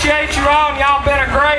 appreciate you all, and y'all been a great.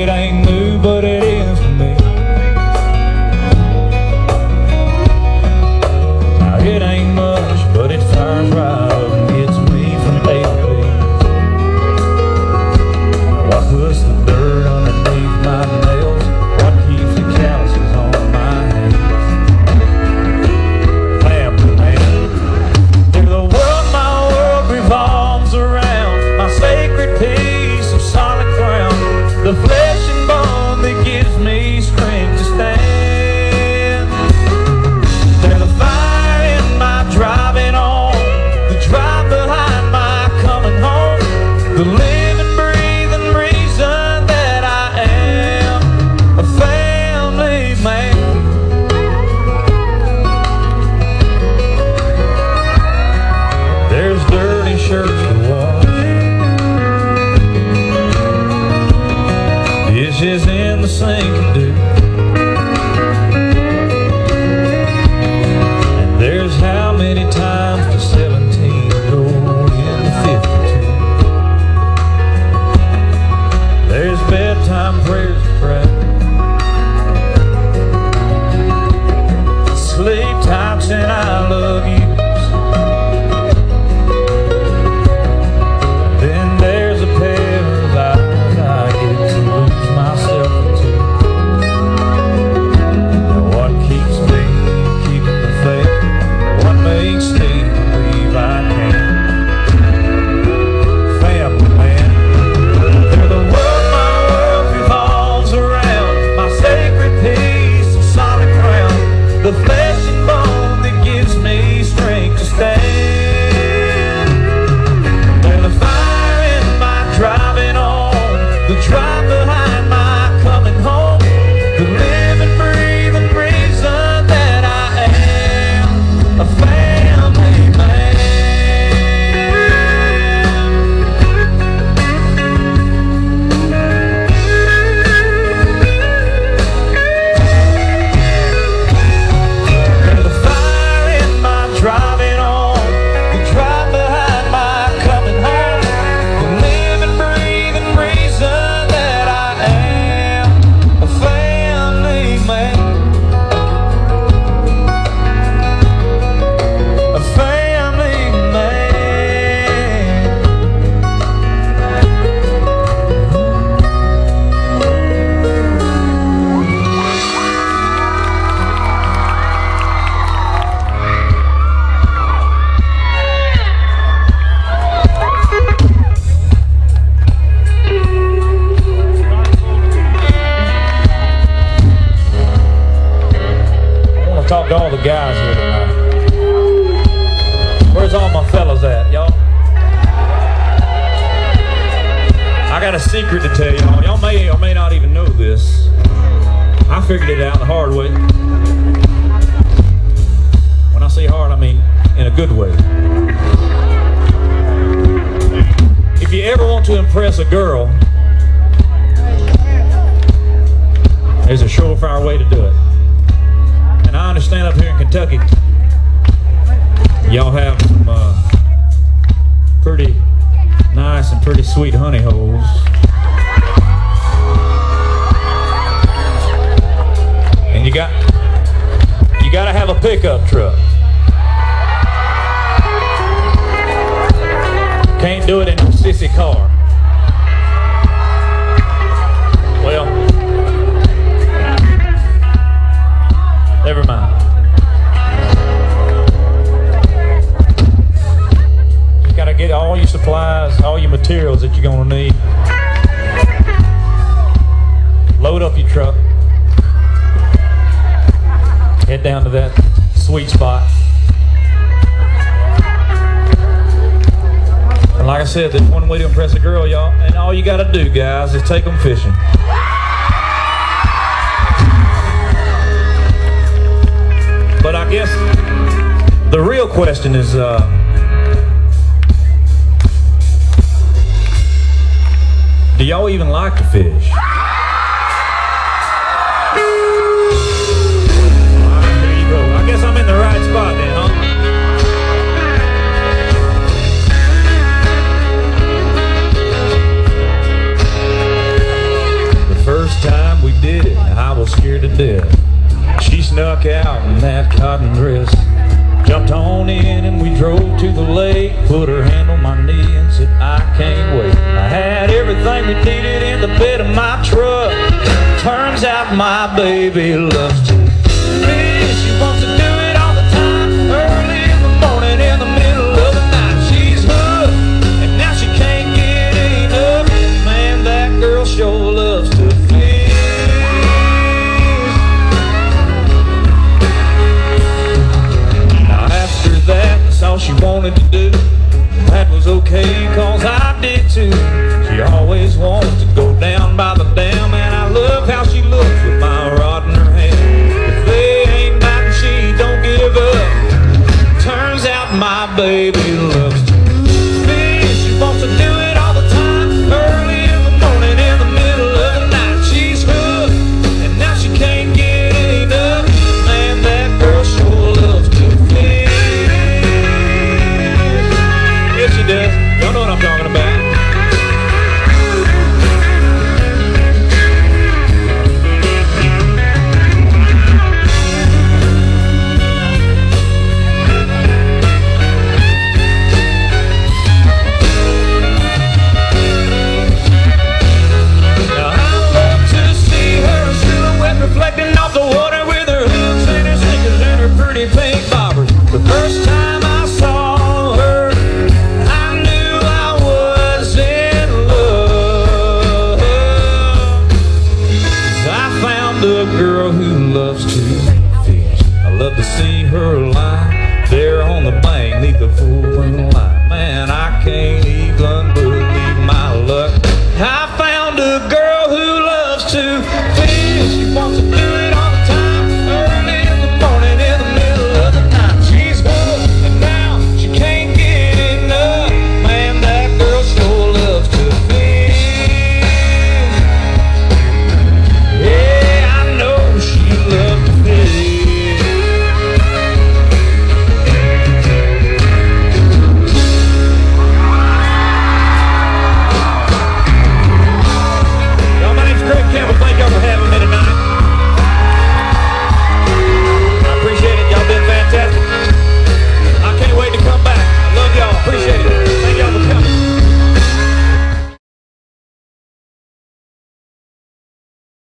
It ain't to all the guys here tonight. Where's all my fellas at, y'all? I got a secret to tell y'all. Y'all may or may not even know this. I figured it out the hard way. When I say hard, I mean in a good way. If you ever want to impress a girl, there's a surefire way to do it. And I understand up here in Kentucky, y'all have some uh, pretty nice and pretty sweet honey holes. And you got you got to have a pickup truck. Can't do it in a sissy car. Supplies, all your materials that you're gonna need. Load up your truck. Head down to that sweet spot. And like I said, there's one way to impress a girl, y'all. And all you gotta do, guys, is take them fishing. But I guess the real question is, uh, do y'all even like to fish? Scared to death. She snuck out in that cotton dress. Jumped on in and we drove to the lake. Put her hand on my knee bed of my truck. Turns out my baby loves to. She wants to do it all the time. Early in the morning, in the middle of the night. She's hooked, and now she can't get enough. Man, that girl sure loves to. Now after that, that's all she wanted to do. That was okay, cause I did too. She always wants to go down by the dam, and I love how she looks with my rod in her hand. If they ain't biting, she don't give up. Turns out my baby loves